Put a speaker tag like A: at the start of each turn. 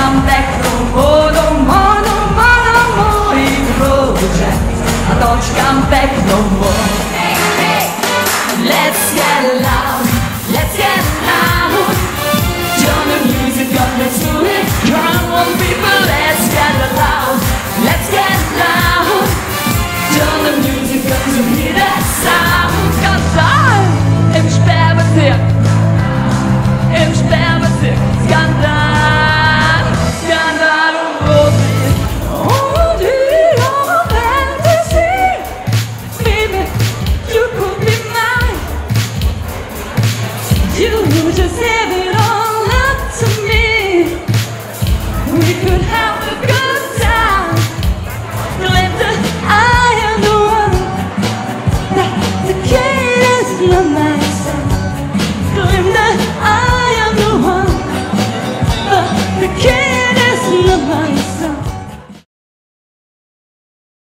A: come back no more, no more, no more, no more. Even road I don't you come back no more. you just said